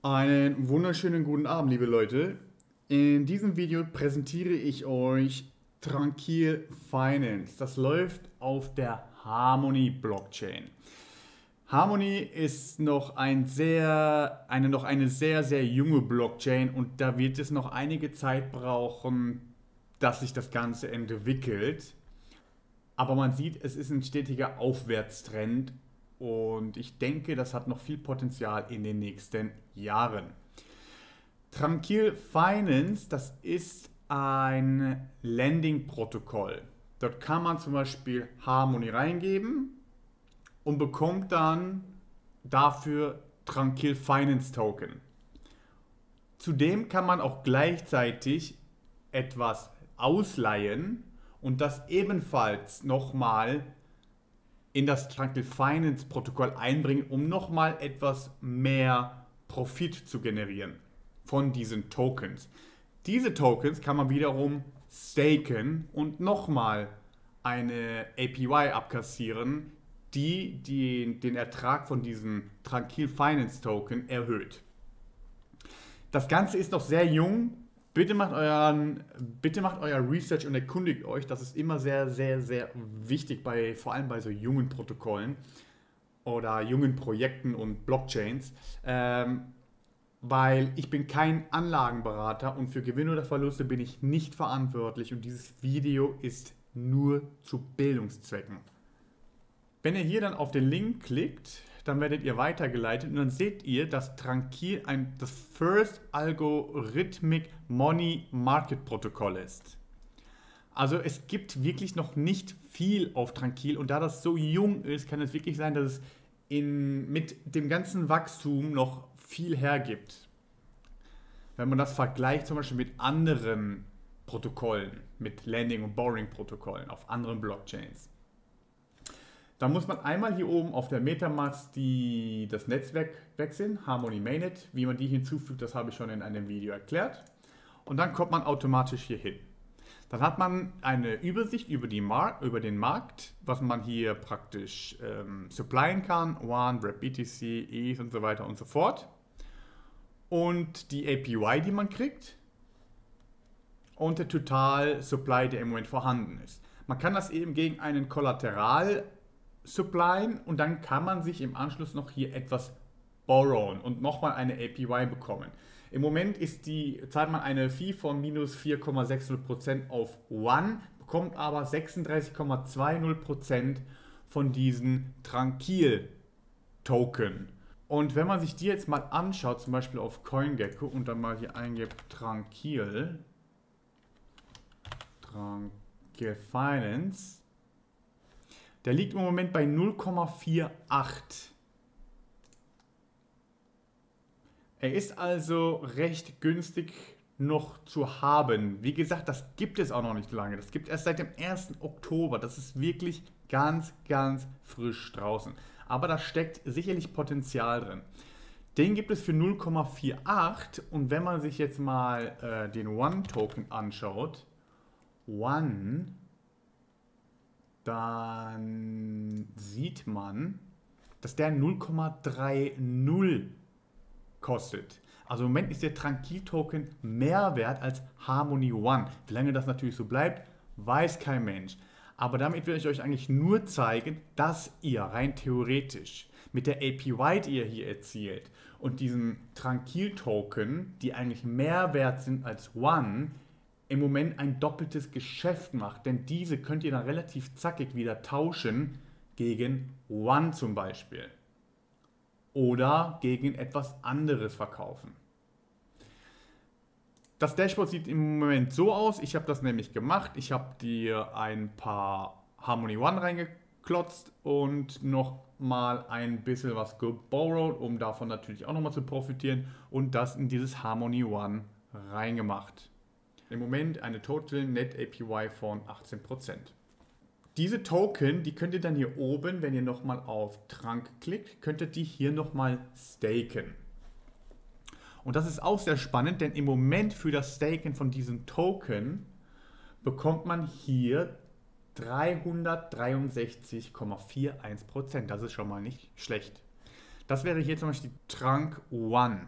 Einen wunderschönen guten Abend, liebe Leute. In diesem Video präsentiere ich euch Tranquil Finance. Das läuft auf der Harmony Blockchain. Harmony ist noch, ein sehr, eine, noch eine sehr, sehr junge Blockchain und da wird es noch einige Zeit brauchen, dass sich das Ganze entwickelt. Aber man sieht, es ist ein stetiger Aufwärtstrend und ich denke, das hat noch viel Potenzial in den nächsten Jahren. Tranquil Finance, das ist ein Lending-Protokoll. Dort kann man zum Beispiel Harmony reingeben und bekommt dann dafür Tranquil Finance Token. Zudem kann man auch gleichzeitig etwas ausleihen und das ebenfalls nochmal in das Tranquil Finance Protokoll einbringen, um nochmal etwas mehr Profit zu generieren von diesen Tokens. Diese Tokens kann man wiederum staken und nochmal eine APY abkassieren, die, die den Ertrag von diesem Tranquil Finance Token erhöht. Das Ganze ist noch sehr jung, Bitte macht, euren, bitte macht euer Research und erkundigt euch. Das ist immer sehr, sehr, sehr wichtig, bei, vor allem bei so jungen Protokollen oder jungen Projekten und Blockchains. Ähm, weil ich bin kein Anlagenberater und für Gewinne oder Verluste bin ich nicht verantwortlich und dieses Video ist nur zu Bildungszwecken. Wenn ihr hier dann auf den Link klickt, dann werdet ihr weitergeleitet und dann seht ihr, dass Tranquil ein, das First Algorithmic Money Market Protokoll ist. Also es gibt wirklich noch nicht viel auf Tranquil und da das so jung ist, kann es wirklich sein, dass es in, mit dem ganzen Wachstum noch viel hergibt. Wenn man das vergleicht zum Beispiel mit anderen Protokollen, mit Landing- und Borrowing-Protokollen auf anderen Blockchains. Da muss man einmal hier oben auf der Metamask die, das Netzwerk wechseln, Harmony Mainnet. Wie man die hinzufügt, das habe ich schon in einem Video erklärt. Und dann kommt man automatisch hier hin. Dann hat man eine Übersicht über, Mar über den Markt, was man hier praktisch ähm, supplyen kann. One, Brad BTC, ETH und so weiter und so fort. Und die APY, die man kriegt. Und der Total Supply, der im Moment vorhanden ist. Man kann das eben gegen einen Kollateral supplyen und dann kann man sich im Anschluss noch hier etwas borrowen und nochmal eine APY bekommen. Im Moment ist die, zahlt man eine Fee von minus 4,60% auf One, bekommt aber 36,20% von diesen Tranquil-Token. Und wenn man sich die jetzt mal anschaut, zum Beispiel auf CoinGecko und dann mal hier eingibt Tranquil, Tranquil Finance, der liegt im Moment bei 0,48. Er ist also recht günstig noch zu haben. Wie gesagt, das gibt es auch noch nicht lange. Das gibt es erst seit dem 1. Oktober. Das ist wirklich ganz, ganz frisch draußen. Aber da steckt sicherlich Potenzial drin. Den gibt es für 0,48 und wenn man sich jetzt mal äh, den One-Token anschaut, One dann sieht man, dass der 0,30 kostet. Also im Moment ist der Tranquil-Token mehr wert als Harmony One. Wie lange das natürlich so bleibt, weiß kein Mensch. Aber damit will ich euch eigentlich nur zeigen, dass ihr rein theoretisch mit der APY, die ihr hier erzielt und diesen Tranquil-Token, die eigentlich mehr wert sind als One, im Moment ein doppeltes Geschäft macht. Denn diese könnt ihr dann relativ zackig wieder tauschen gegen One zum Beispiel. Oder gegen etwas anderes verkaufen. Das Dashboard sieht im Moment so aus. Ich habe das nämlich gemacht. Ich habe dir ein paar Harmony One reingeklotzt und noch mal ein bisschen was geborrowed, um davon natürlich auch nochmal zu profitieren und das in dieses Harmony One reingemacht. Im Moment eine Total Net APY von 18%. Diese Token, die könnt ihr dann hier oben, wenn ihr nochmal auf Trunk klickt, könnt ihr die hier nochmal staken. Und das ist auch sehr spannend, denn im Moment für das Staken von diesem Token bekommt man hier 363,41%. Das ist schon mal nicht schlecht. Das wäre hier zum Beispiel Trunk One.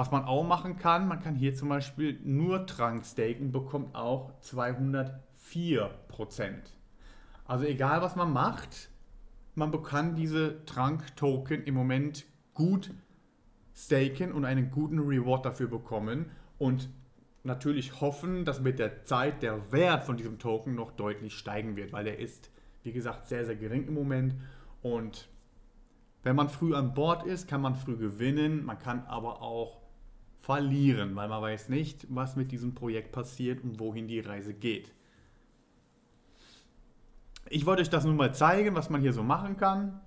Was man auch machen kann, man kann hier zum Beispiel nur Trank staken, bekommt auch 204%. Also egal was man macht, man kann diese Trank-Token im Moment gut staken und einen guten Reward dafür bekommen und natürlich hoffen, dass mit der Zeit der Wert von diesem Token noch deutlich steigen wird, weil er ist, wie gesagt, sehr, sehr gering im Moment und wenn man früh an Bord ist, kann man früh gewinnen, man kann aber auch verlieren, weil man weiß nicht, was mit diesem Projekt passiert und wohin die Reise geht. Ich wollte euch das nun mal zeigen, was man hier so machen kann.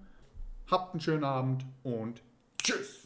Habt einen schönen Abend und tschüss!